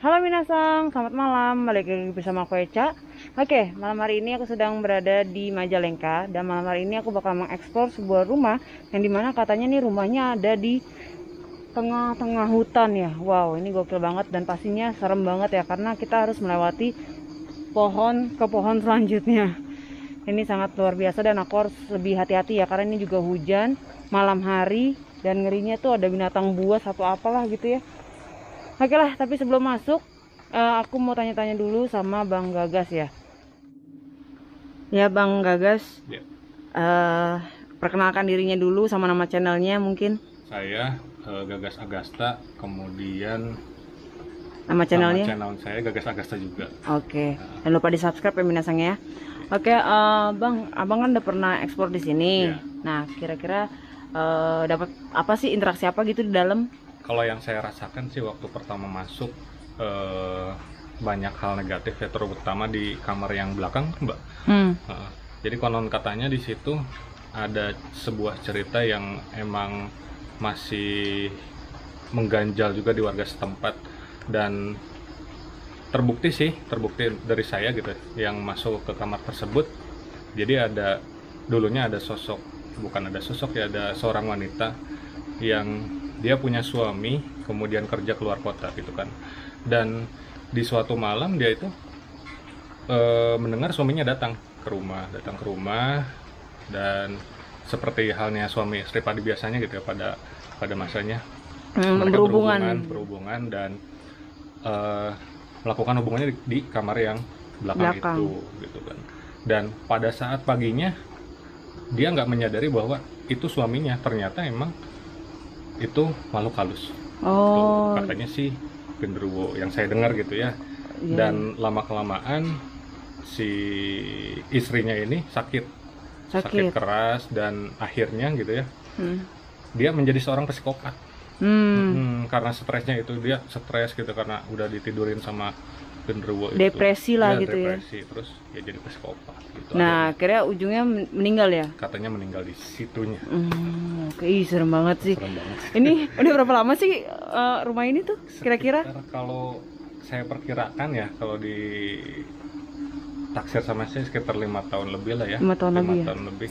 Halo Minasang, selamat malam. Balik lagi bersama aku Eca. Oke, malam hari ini aku sedang berada di Majalengka dan malam hari ini aku bakal mengeksplor sebuah rumah yang di mana katanya nih rumahnya ada di tengah-tengah hutan ya. Wow, ini gokil banget dan pastinya serem banget ya karena kita harus melewati pohon ke pohon selanjutnya. Ini sangat luar biasa dan aku harus lebih hati-hati ya karena ini juga hujan malam hari dan ngerinya tuh ada binatang buas atau apalah gitu ya Oke lah, tapi sebelum masuk, uh, aku mau tanya-tanya dulu sama Bang Gagas ya. Ya Bang Gagas, ya. Uh, perkenalkan dirinya dulu sama nama channelnya mungkin. Saya uh, Gagas Agasta, kemudian nama channelnya? Nama channel saya Gagas Agasta juga. Oke, okay. uh. dan lupa di subscribe ya minasang ya. Oke, okay, uh, Bang, Abang kan udah pernah ekspor di sini. Ya. Nah, kira-kira uh, dapat apa sih interaksi apa gitu di dalam? Kalau yang saya rasakan sih waktu pertama masuk eh, banyak hal negatif ya terutama di kamar yang belakang mbak. Hmm. jadi konon katanya di situ ada sebuah cerita yang emang masih mengganjal juga di warga setempat. Dan terbukti sih terbukti dari saya gitu yang masuk ke kamar tersebut. Jadi ada dulunya ada sosok bukan ada sosok ya ada seorang wanita yang dia punya suami kemudian kerja keluar kota gitu kan. Dan di suatu malam dia itu e, mendengar suaminya datang ke rumah datang ke rumah dan seperti halnya suami istri pada biasanya gitu ya pada pada masanya. Hmm, mereka berhubungan. berhubungan dan e, melakukan hubungannya di, di kamar yang belakang, belakang. itu gitu kan. Dan pada saat paginya dia nggak menyadari bahwa itu suaminya. Ternyata emang itu makhluk halus. Oh. Tuh, katanya sih genderuwo yang saya dengar gitu ya. Yeah. Dan lama kelamaan si istrinya ini sakit. sakit, sakit keras dan akhirnya gitu ya, hmm. dia menjadi seorang psikopat. Hmm. Hmm, karena stresnya itu dia stres gitu karena udah ditidurin sama genderuwo depresi lah ya, gitu depresi. ya. depresi terus ya jadi psikopat gitu. Nah akhirnya ujungnya meninggal ya? Katanya meninggal di situnya. Hmm, oke Ih, serem banget sih. Serem banget. ini udah berapa lama sih uh, rumah ini tuh kira-kira? Kalau saya perkirakan ya kalau di taksir sama saya sekitar lima tahun lebih lah ya. Lima tahun 5 lebih ya? tahun lebih.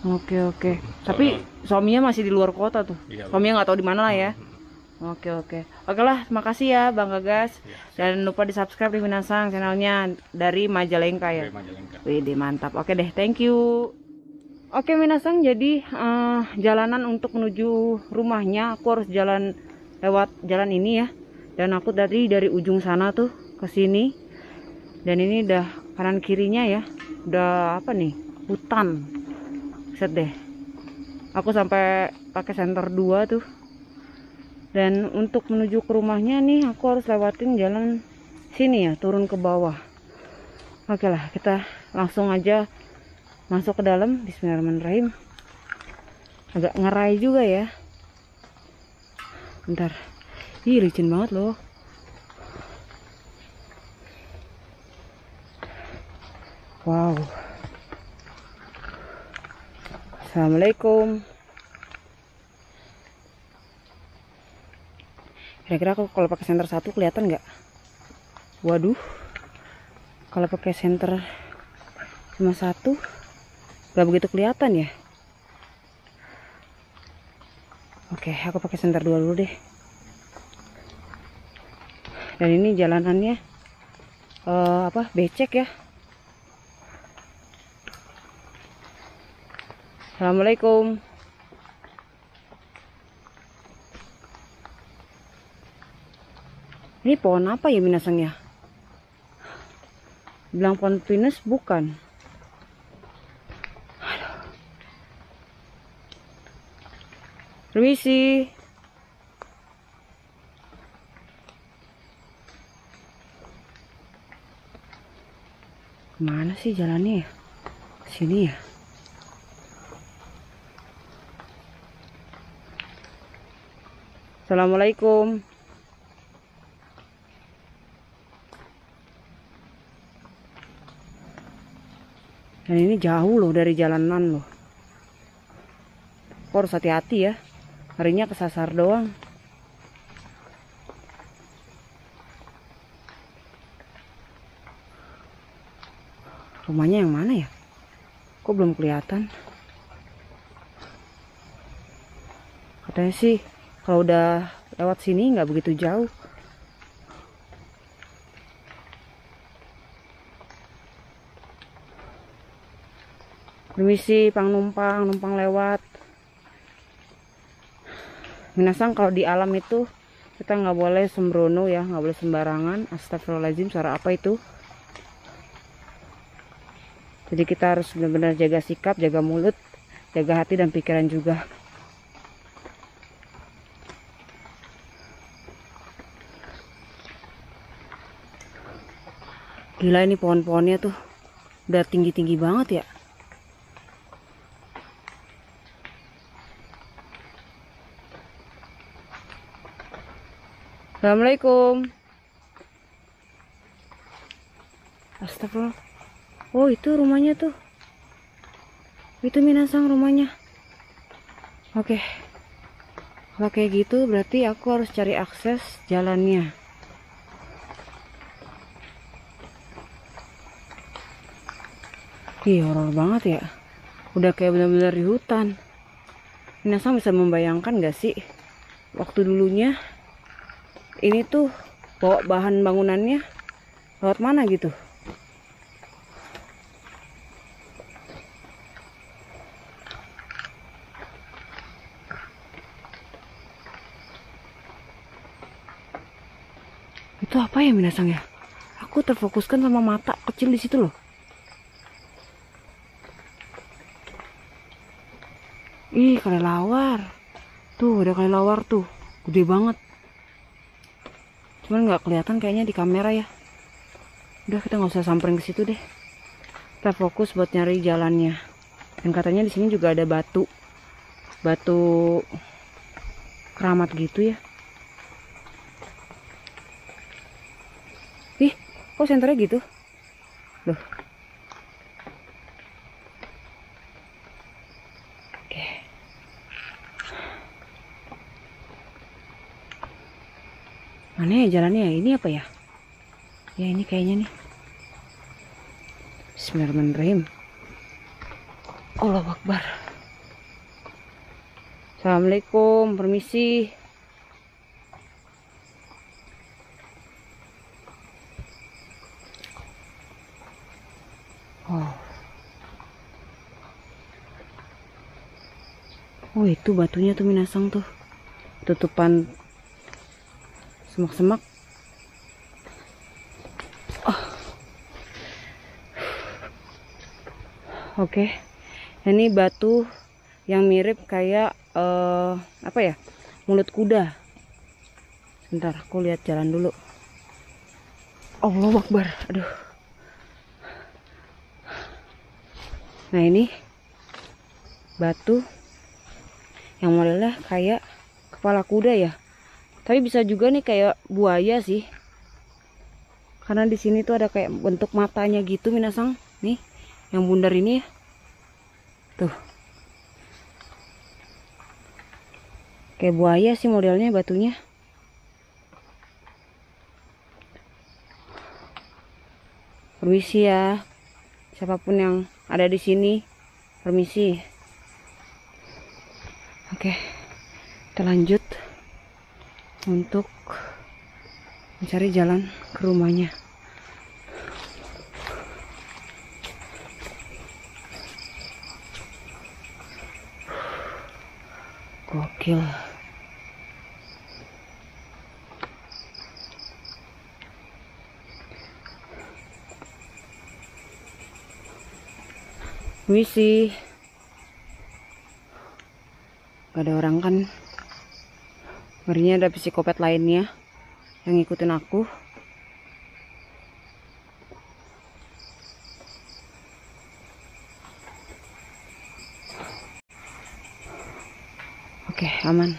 Oke oke. Hmm, tapi suaminya masih di luar kota tuh? Iya, suaminya nggak tahu di mana lah ya. Hmm. Oke oke. Oke lah, makasih ya Bang Gagas. Ya. Dan lupa di subscribe di Minasang channelnya dari Majalengka ya. Dari Majalengka. Wih, mantap. Oke deh, thank you. Oke Minasang, jadi uh, jalanan untuk menuju rumahnya aku harus jalan lewat jalan ini ya. Dan aku tadi dari ujung sana tuh ke sini. Dan ini udah kanan kirinya ya. Udah apa nih? Hutan. Set deh. Aku sampai pakai senter 2 tuh dan untuk menuju ke rumahnya nih aku harus lewatin jalan sini ya turun ke bawah. Oke lah kita langsung aja masuk ke dalam. Bismillahirrahmanirrahim. Agak ngerai juga ya. Bentar. Ih licin banget loh. Wow. Assalamualaikum kira-kira aku kalau pakai senter satu kelihatan nggak? Waduh. Kalau pakai senter cuma satu nggak begitu kelihatan ya? Oke aku pakai senter dua dulu deh. Dan ini jalanannya uh, apa becek ya? Assalamualaikum Ini pohon apa ya minasang ya? Bilang pohon pinus bukan. Permisi. Ke mana sih jalannya ya? Sini ya? Assalamualaikum. dan ini jauh loh dari jalanan loh. Kok harus hati-hati ya? Harinya kesasar doang. Rumahnya yang mana ya? Kok belum kelihatan? Katanya sih kalau udah lewat sini nggak begitu jauh. Permisi pang numpang numpang lewat. Minasang kalau di alam itu kita nggak boleh sembrono ya nggak boleh sembarangan. Astagfirullahaladzim suara apa itu? Jadi kita harus benar-benar jaga sikap jaga mulut jaga hati dan pikiran juga. Gila ini pohon-pohonnya tuh udah tinggi-tinggi banget ya Assalamualaikum. Astagfirullah. Oh itu rumahnya tuh. Itu Minasang rumahnya. Oke. Kalau kayak gitu berarti aku harus cari akses jalannya. Ih horor banget ya. Udah kayak bener-bener di hutan. Minasang bisa membayangkan gak sih? Waktu dulunya Ini tuh bawa bahan bangunannya Lewat mana gitu Itu apa ya Minasang ya? Aku terfokuskan sama mata kecil di situ loh. Ih, lawar. Tuh, ada lawar tuh. Gede banget. Cuman nggak kelihatan kayaknya di kamera ya. Udah, kita nggak usah samperin ke situ deh. Kita fokus buat nyari jalannya. Dan katanya di sini juga ada batu. Batu keramat gitu ya. Kok senternya gitu? Loh. Mana ya jalannya ya? Ini apa ya? Ya ini kayaknya nih. Bismillahirrahmanirrahim. Allah Akbar. Assalamualaikum, permisi. Oh. Oh itu batunya tuh minasang tuh. Tutupan semak-semak. Oh. Oke. Okay. Ini batu yang mirip kayak uh, apa ya? Mulut kuda. Sebentar, aku lihat jalan dulu. Allah Akbar. Aduh. nah ini batu yang modelnya kayak kepala kuda ya tapi bisa juga nih kayak buaya sih. Karena di sini tuh ada kayak bentuk matanya gitu minasang. Nih yang bundar ini ya. Tuh. Kayak buaya sih modelnya batunya. Permisi ya. Siapa pun yang ada di sini permisi. Oke kita lanjut untuk mencari jalan ke rumahnya gokil Misi. Gak ada orang kan. Ngerinya ada psikopat lainnya yang ngikutin aku. Oke, aman.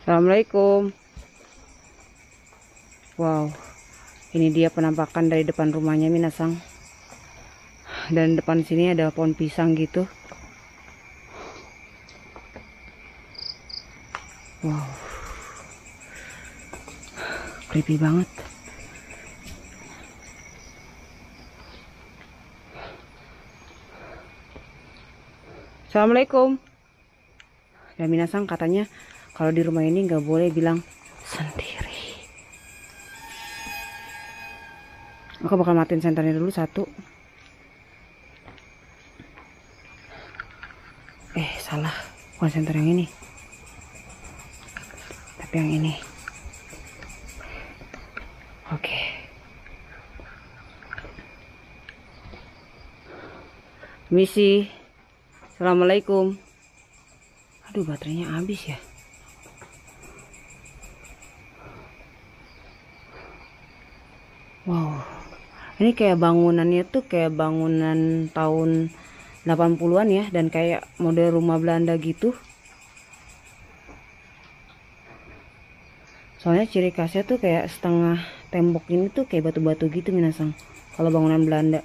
Assalamualaikum. Wow ini dia penampakan dari depan rumahnya Minasang dan depan sini ada pohon pisang gitu creepy banget. Assalamualaikum. Dan minasang katanya kalau di rumah ini nggak boleh bilang sendiri. Aku bakal matiin senternya dulu satu. Eh salah. Bukan senter yang ini. Tapi yang ini. Oke. Misi. Assalamualaikum. Aduh baterainya habis ya. Wow. Ini kayak bangunannya tuh kayak bangunan tahun 80-an ya dan kayak model rumah Belanda gitu. Soalnya ciri khasnya tuh kayak setengah tembok ini tuh kayak batu-batu gitu minasang. Kalau bangunan Belanda.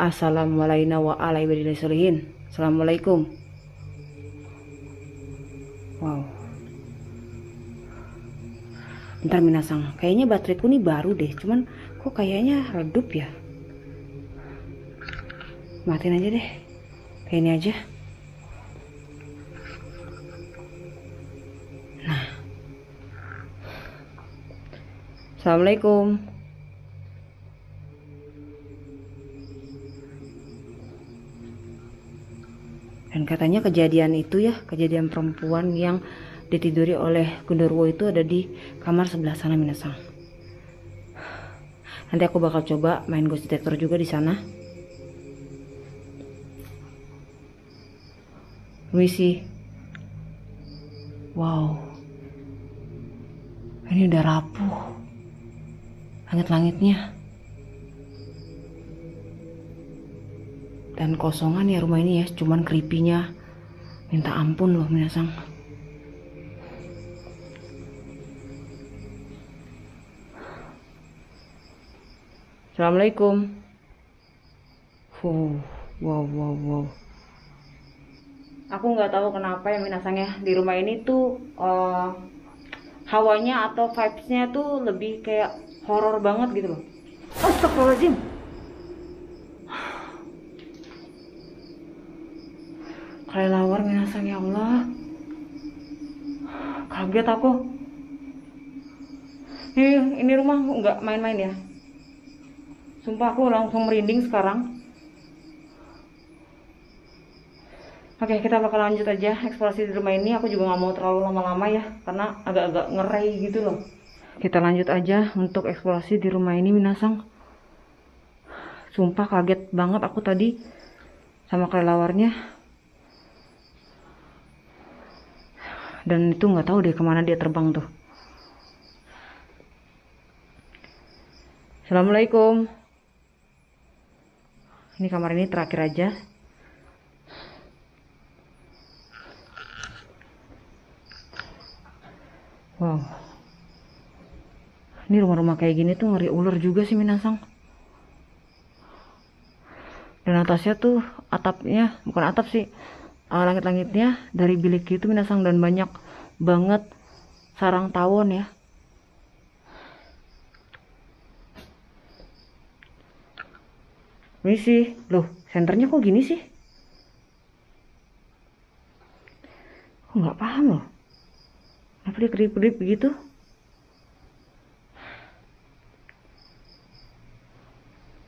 Assalamualaikum warahmatullahi wabarakatuh. Assalamualaikum. Wow. Ntar minasang, kayaknya bateraiku nih baru deh, cuman kok kayaknya redup ya. Matiin aja deh. Kayak ini aja. Nah. Assalamualaikum. Dan katanya kejadian itu ya, kejadian perempuan yang ditiduri oleh Gundurwo itu ada di kamar sebelah sana Minasang. Nanti aku bakal coba main ghost detector juga di sana. Misi. Wow. Ini udah rapuh. Langit-langitnya. dan kosongan ya rumah ini ya cuman creepy-nya minta ampun loh minasang Assalamualaikum wow wow wow wow aku nggak tahu kenapa ya minasangnya di rumah ini tuh uh, hawanya atau vibesnya tuh lebih kayak horor banget gitu loh. Astagfirullahaladzim. Kelelawar minasang ya Allah. Kaget aku. Ini, ini rumah nggak main-main ya? Sumpah aku langsung merinding sekarang Oke kita bakal lanjut aja eksplorasi di rumah ini. Aku juga nggak mau terlalu lama-lama ya Karena agak-agak ngerai gitu loh. Kita lanjut aja untuk eksplorasi di rumah ini Minasang. Sumpah kaget banget aku tadi Sama kelelawarnya. Dan itu nggak tahu deh ke mana dia terbang tuh. Assalamualaikum. Ini kamar ini terakhir aja wow. Ini rumah-rumah kayak gini tuh ngeri ular juga sih Minasang. Dan atasnya tuh atapnya bukan atap sih uh, langit-langitnya dari bilik itu minasang dan banyak banget sarang tawon ya. Ini sih loh senternya kok gini sih? Kok nggak paham loh apa dia kedip-kedip begitu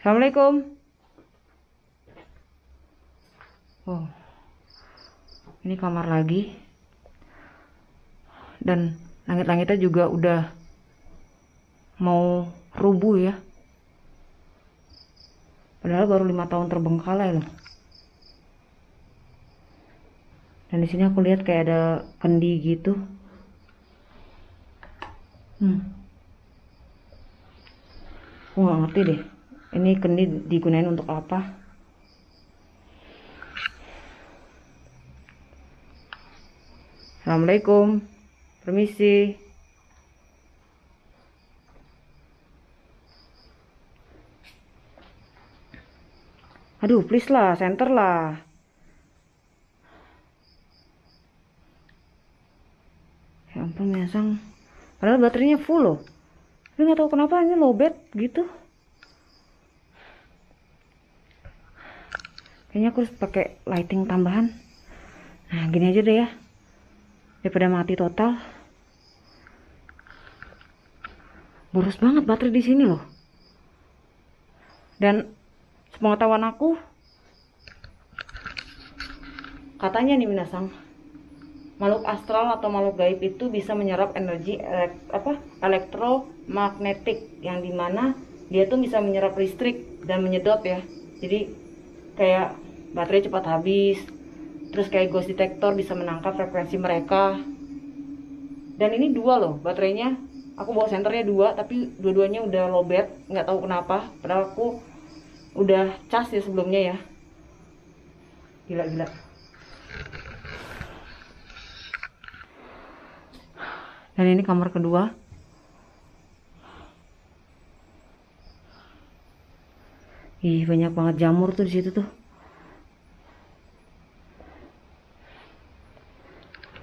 Assalamualaikum. Oh. Ini kamar lagi. Dan langit-langitnya juga udah mau rubuh ya. Padahal baru lima tahun terbengkalai loh. Dan di sini aku lihat kayak ada kendi gitu hmm. aku nggak ngerti deh ini kendi digunain untuk apa Assalamualaikum. Permisi. Aduh, please lah, center lah. Ya ampun, Mesang. Padahal baterainya full loh. tapi nggak tahu kenapa ini lowbat gitu. Kayaknya aku harus pakai lighting tambahan. Nah gini aja deh ya. Daripada mati total. Boros banget baterai di sini loh. Dan sepengetahuan aku katanya nih minasang makhluk astral atau makhluk gaib itu bisa menyerap energi elek, apa elektromagnetik yang di mana dia tuh bisa menyerap listrik dan menyedot ya. Jadi kayak baterai cepat habis terus kayak ghost detector bisa menangkap frekuensi mereka. Dan ini dua loh baterainya. Aku bawa senternya dua tapi dua-duanya udah lowbat nggak tahu kenapa. Padahal aku udah cas ya sebelumnya ya. Gila dan ini kamar kedua. Ih banyak banget jamur tuh di situ tuh.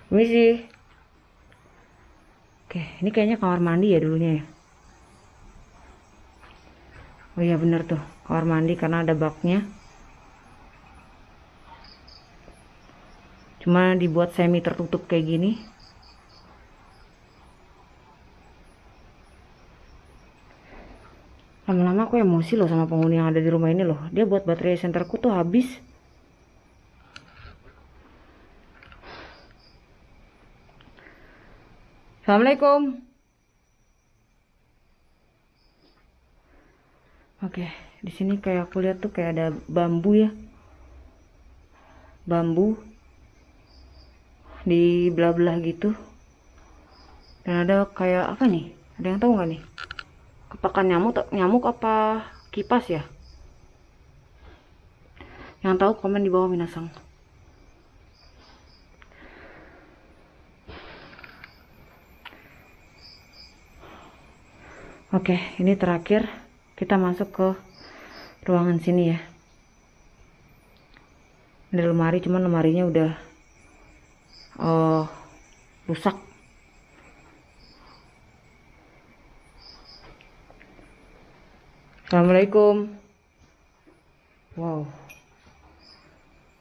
Ini sih. Oke ini kayaknya kamar mandi ya dulunya ya. Oh iya bener tuh. Kamar mandi karena ada baknya. Cuma dibuat semi tertutup kayak gini lama-lama aku emosi loh sama penghuni yang ada di rumah ini loh dia buat baterai senterku tuh habis Assalamualaikum Oke, di sini kayak aku lihat tuh kayak ada bambu ya. Bambu di belah-belah gitu. Dan ada kayak apa nih? Ada yang tahu nggak nih? Kepakan nyamuk nyamuk apa kipas ya? Yang tahu komen di bawah minasang. Oke ini terakhir. Kita masuk ke ruangan sini ya. Ada lemari cuman lemarinya udah oh rusak Assalamualaikum. Wow.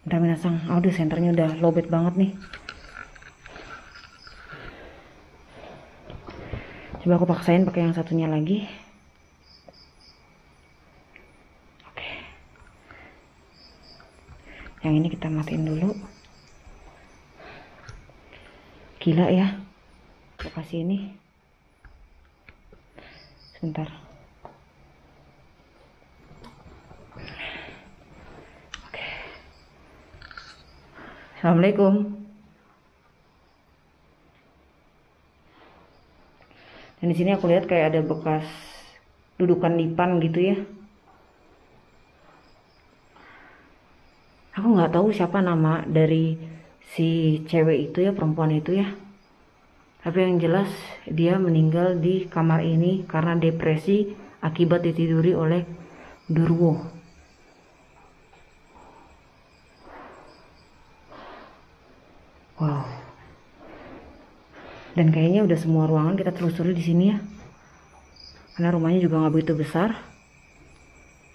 Udah minasang, audio senternya udah lobet banget nih. Coba aku paksain pakai yang satunya lagi. Oke. Yang ini kita matiin dulu. Gila ya. Lokasi ini. Sebentar. Assalamualaikum. Dan di sini aku lihat kayak ada bekas dudukan dipan gitu ya. Aku nggak tahu siapa nama dari si cewek itu ya, perempuan itu ya. Tapi yang jelas dia meninggal di kamar ini karena depresi akibat ditiduri oleh Durwo. Wow. Dan kayaknya udah semua ruangan kita telusuri di sini ya. Karena rumahnya juga nggak begitu besar.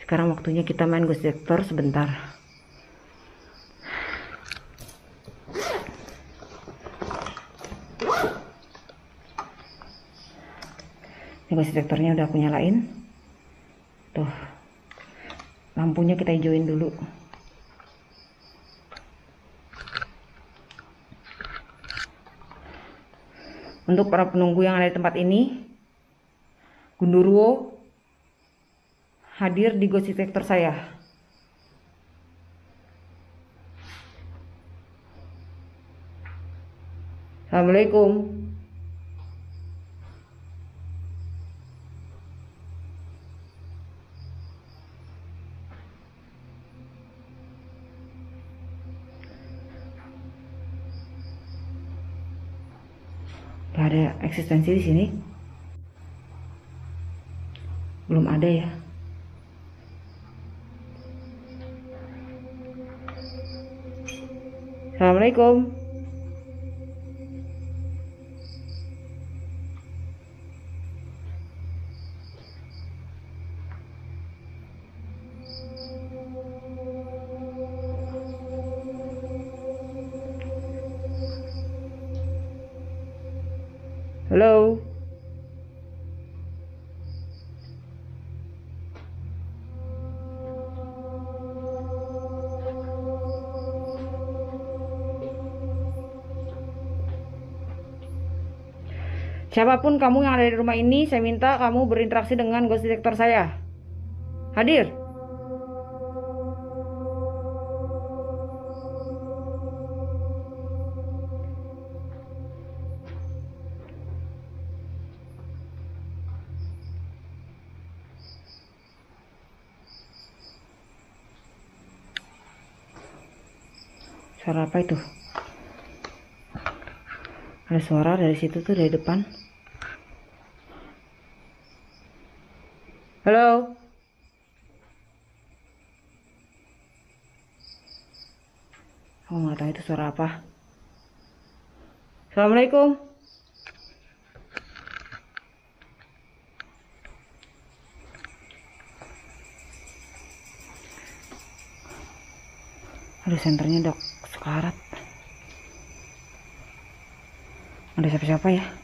Sekarang waktunya kita main ghost detector sebentar. Ini ghost detectornya udah aku nyalain. Tuh. Lampunya kita hijauin dulu. Untuk para penunggu yang ada di tempat ini, Gundurwo hadir di ghost detector saya. Assalamualaikum. Gak ada eksistensi di sini. Belum ada ya. Assalamualaikum. Siapa pun kamu yang ada di rumah ini, saya minta kamu berinteraksi dengan ghost detector saya. Hadir. Suara apa itu? Ada suara dari situ tuh dari depan. Halo. Oh nggak tahu itu suara apa. Assalamualaikum. Aduh senternya dok sekarat. Ada siapa-siapa ya?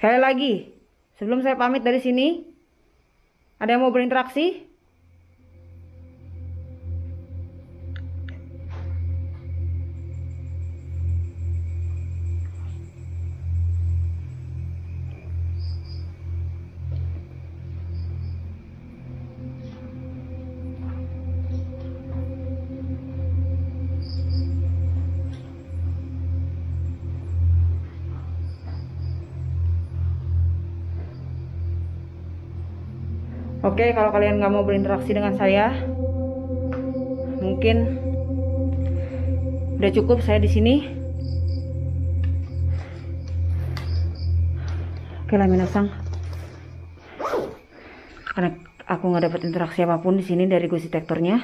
Sekali lagi, sebelum saya pamit dari sini, ada yang mau berinteraksi? Oke, kalau kalian nggak mau berinteraksi dengan saya, mungkin udah cukup saya di sini. Oke lah minasang, karena aku nggak dapat interaksi apa pun di sini dari ghost detectornya,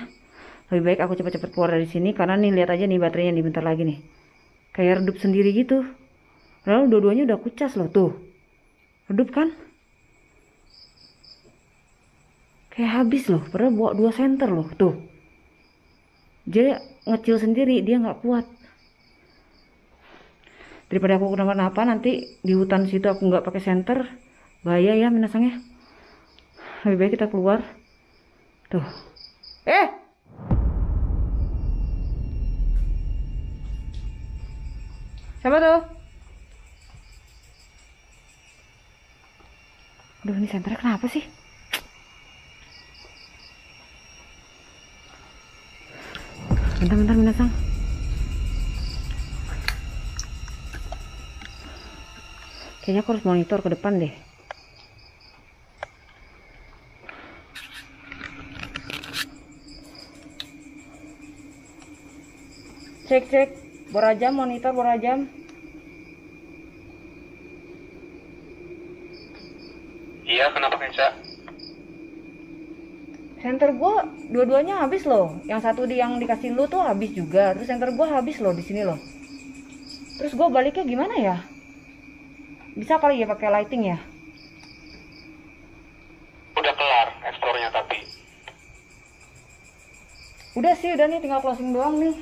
lebih baik aku cepat-cepat keluar dari sini karena nih lihat aja nih baterainya nih bentar lagi nih, kayak redup sendiri gitu. Lalu dua-duanya udah kucas loh tuh, redup kan? Kayak habis loh padahal bawa dua senter loh tuh. Jadi ngecil sendiri dia nggak kuat. Daripada aku kenapa-napa nanti di hutan situ aku nggak pakai senter bahaya ya minasangnya lebih baik kita keluar. Tuh. Eh! Siapa tuh? Aduh ini senternya kenapa sih bentar bentar minasang kayaknya aku harus monitor ke depan deh. Cek cek. Borajam monitor borajam iya kenapa Kenca? Center gue dua-duanya habis loh. Yang satu di yang dikasih lu tuh habis juga. Terus center gue habis loh di sini loh. Terus gue baliknya gimana ya? Bisa kali ya pakai lighting ya? Udah kelar eksplornya tapi. Udah sih, udah nih tinggal closing doang nih.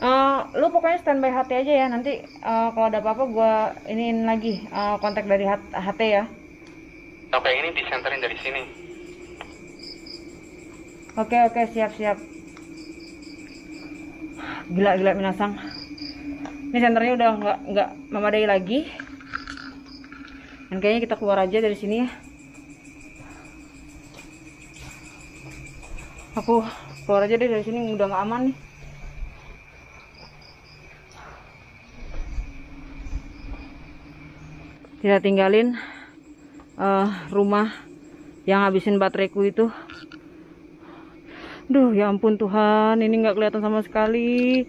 Uh, lu pokoknya standby HT aja ya. Nanti uh, kalau ada apa-apa gue iniin lagi uh, kontak dari HT ya. Sampai ini disenterin dari sini. Oke oke siap siap. Gila gila minasang. Ini senternya udah nggak nggak memadai lagi. Dan kayaknya kita keluar aja dari sini ya. Aku keluar aja deh dari sini udah nggak aman nih. Kita tinggalin uh, rumah yang habisin bateraiku itu Duh, ya ampun Tuhan, ini nggak kelihatan sama sekali.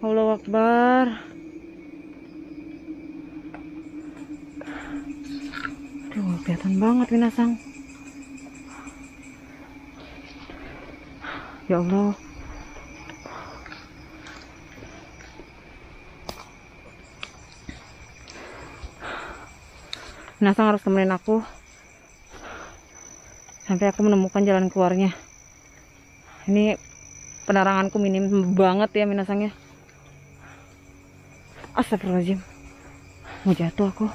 Allah Akbar. Duh, kelihatan banget minasang. Ya Allah. Minasang harus temenin aku sampai aku menemukan jalan keluarnya ini peneranganku minim banget ya minasangnya astagfirullahaladzim. Mau jatuh aku.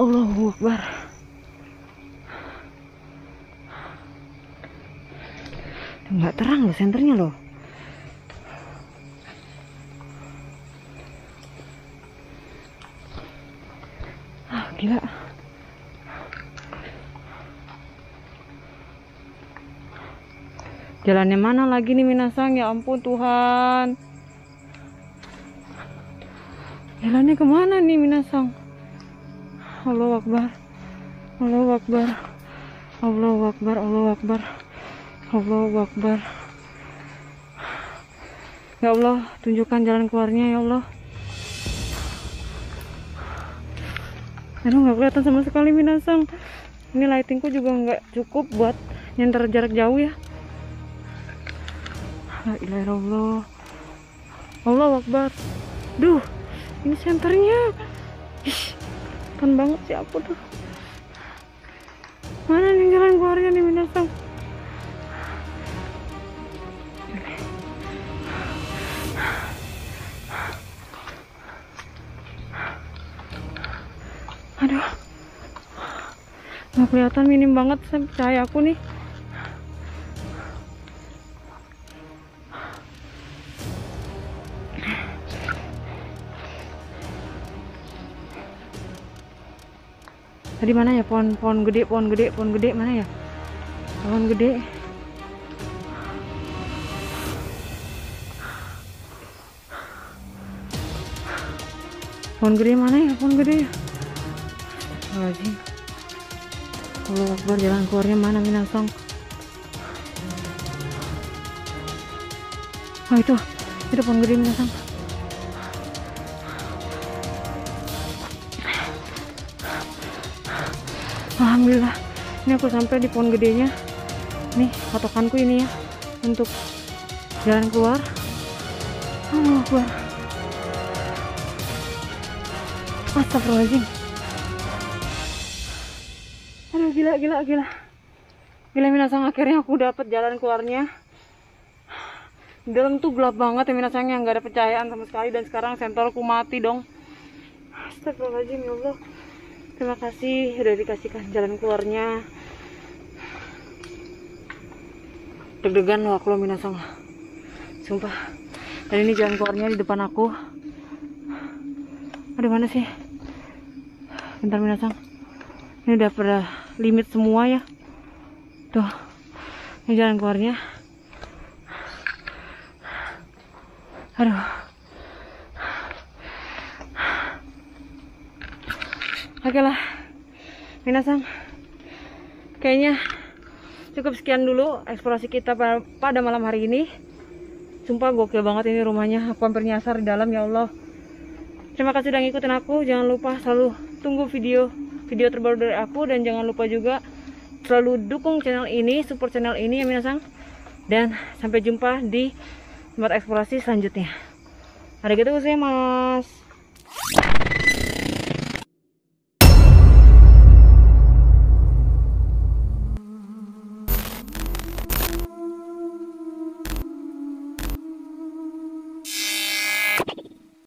Allahu Akbar. Nggak terang loh senternya loh ah gila jalannya mana lagi nih Minasang? Ya ampun Tuhan. Jalannya ke mana nih Minasang? Allah Akbar. Allah Akbar. Allah Akbar Allah Akbar. Allah Akbar. Ya Allah tunjukkan jalan keluarnya ya Allah. Aduh nggak kelihatan sama sekali Minasang. Ini lightingku juga nggak cukup buat nyenter jarak jauh ya La ilaha illallah. Allah Akbar. Duh ini senternya. Ih, Tan banget sih aku tuh Mana nih jalan keluarnya nih Minasang? Aduh. Nggak kelihatan minim banget cahaya aku nih tadi mana ya? Pohon pohon gede pohon gede pohon gede mana ya? Pohon gede. Pohon gede mana ya? Pohon gede ya? Astagfirullahaladzim Allah Akbar jalan keluarnya mana Minasong? Oh itu. Itu pohon gede Minasong Alhamdulillah. Ini aku sampai di pohon gedenya. Nih patokanku ini ya untuk jalan keluar. Allah Akbar Astagfirullahaladzim. Aduh gila gila gila. Gila minasang akhirnya aku dapat jalan keluarnya. Di dalam tuh gelap banget ya minasang yang nggak ada pencahayaan sama sekali. Dan sekarang sentorku mati dong. Astagfirullahaladzim ya Allah terima kasih udah dikasihkan jalan keluarnya. Deg-degan loh aku loh minasang sumpah. Dan ini jalan keluarnya di depan aku. Aduh mana sih? Bentar minasang ini udah pada limit semua ya. Tuh ini jalan keluarnya. Aduh oke lah. Minasang kayaknya cukup sekian dulu eksplorasi kita pada malam hari ini. Sumpah gokil banget ini rumahnya aku hampir nyasar di dalam ya Allah. Terima kasih udah ngikutin aku jangan lupa selalu tunggu video video terbaru dari aku dan jangan lupa juga selalu dukung channel ini support channel ini ya minasang dan sampai jumpa di tempat eksplorasi selanjutnya. Arigatou gozaimasu